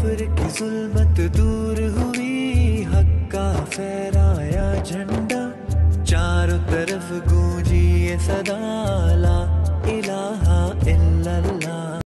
कुफर की जुल्मत दूर हुई हक्का फहराया झंडा। चारों तरफ़ गूंजी सदाला इलाहा इल्लल्लाह।